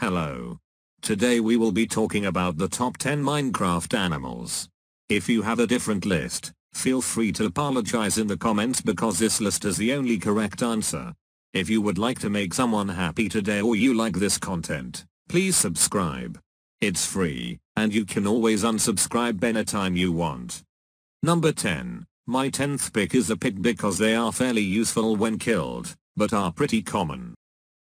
Hello. Today we will be talking about the top 10 Minecraft animals. If you have a different list, feel free to apologize in the comments because this list is the only correct answer. If you would like to make someone happy today or you like this content, please subscribe. It's free, and you can always unsubscribe anytime you want. Number 10. My 10th pick is a pig because they are fairly useful when killed, but are pretty common.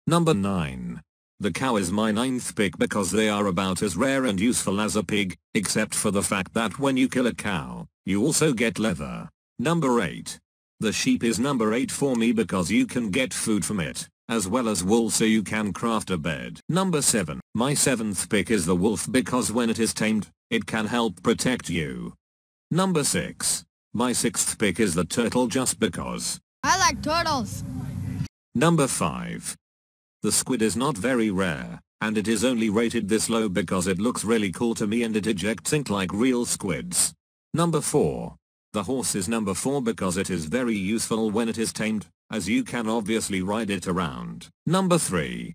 Number 9. The cow is my ninth pick because they are about as rare and useful as a pig, except for the fact that when you kill a cow, you also get leather. Number 8. The sheep is number 8 for me because you can get food from it, as well as wool so you can craft a bed. Number 7. My 7th pick is the wolf because when it is tamed, it can help protect you. Number 6. My 6th pick is the turtle just because. I like turtles. Number 5. The squid is not very rare, and it is only rated this low because it looks really cool to me and it ejects ink like real squids. Number 4. The horse is number 4 because it is very useful when it is tamed, as you can obviously ride it around. Number 3.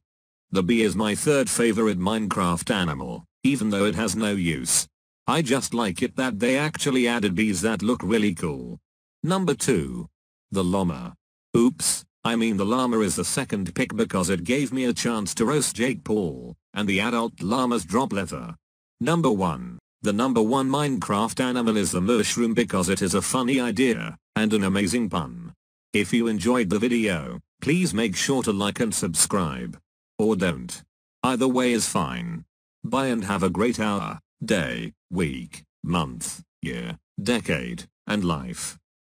The bee is my third favorite Minecraft animal, even though it has no use. I just like it that they actually added bees that look really cool. Number 2. The llama. Oops, I mean the llama is the second pick because it gave me a chance to roast Jake Paul, and the adult llamas drop leather. Number 1. The number one Minecraft animal is the mooshroom because it is a funny idea, and an amazing pun. If you enjoyed the video, please make sure to like and subscribe. Or don't. Either way is fine. Bye and have a great hour, day, week, month, year, decade, and life.